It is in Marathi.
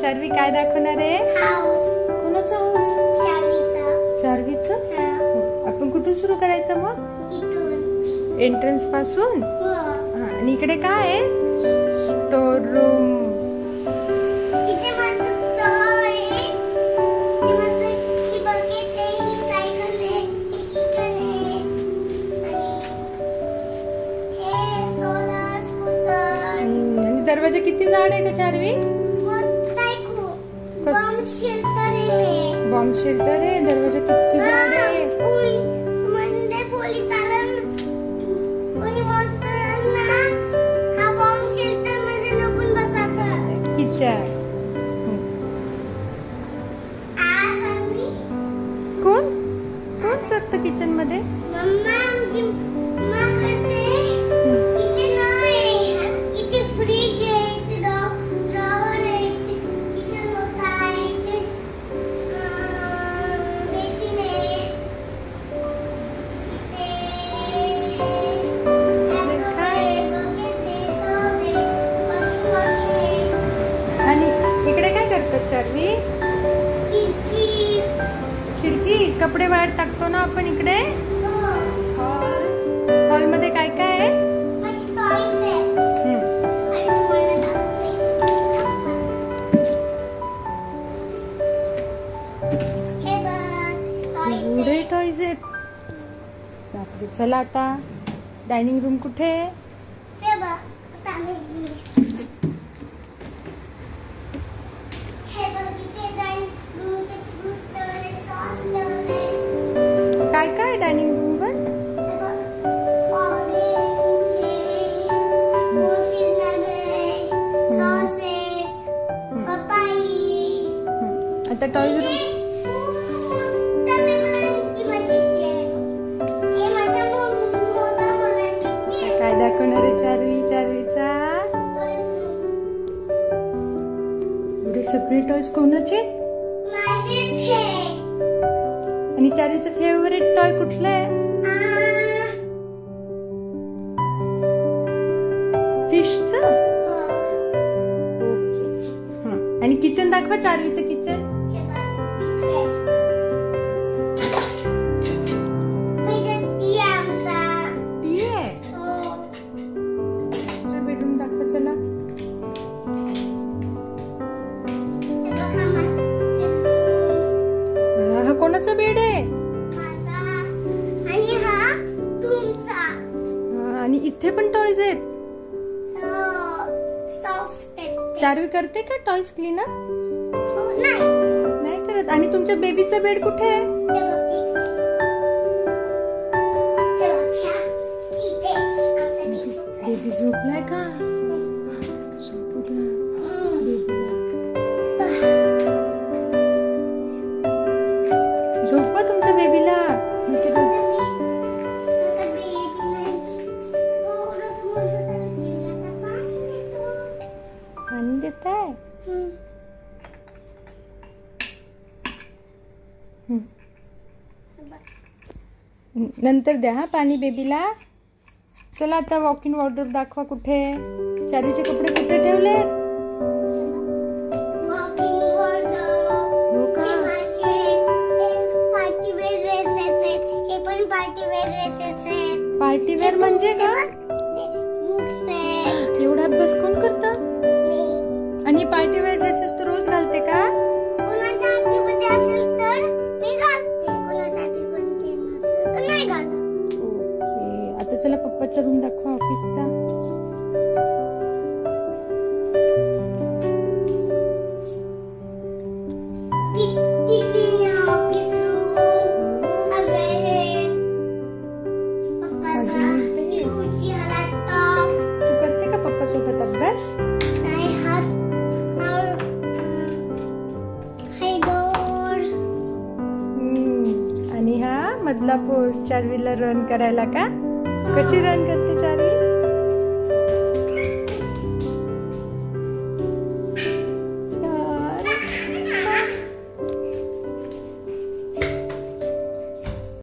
चार्वी काय दाखवणार आहे? कोणाचा हाऊस? चार्वीच. हा. आपण कुठून सुरू करायचं मग? एंट्रन्सपासून? हा, आणि इकडे काय आहे? स्टोर रूम दरवाजा किती जाड आहे का चार्वी? बॉम्ब शेल्टर आहे. दरवाजा किती जाड आहे? म्हणजे हा किचन कोण? कोण करतं किचनमध्ये? चार्वी खिडकी. खिडकी? कपडे वाळत टाकतो ना आपण इकडे? हो, हॉल. हॉलमध्ये काय काय आहे. हं. हे एवढे. टॉयज आहेत. चला आता. डायनिंग रूम कुठे? आहे? Sauce आहे, पपाई. हं. आता टॉयज रूम काय दाखवणार आहे चारवी चारवीचा एवढे सगळे टॉयज कोणाचे आणि चारवीचं फेवरेट टॉय कुठलं आहे? फिशचं ओके आणि किचन दाखवा चारवीचं किचन इथे पण टॉयज आहेत. सॉफ्ट चारवी करते का टॉयज क्लीनर नाही. नाही करत. आणि तुमच्या बेबीचा बेड कुठे आहे. हे बेबी झोपलाय. का? झोपू द्या झोपवा तुमच्या बेबीला पाणी देत आहे हम्म. नंतर द्या हा पाणी बेबीला. चला आता वॉक इन वॉर्डरोब दाखवा कुठे. चारवीचे कपडे कुठे ठेवले Walking wardrobe. हो आणि पार्टी वेअर ड्रेसेस तू रोज घालते का. ओके आता चला पप्पाचा रूम दाखवा ऑफिसचा मधलापूर चार व्हीलर रन करायला का? कशी रन करते?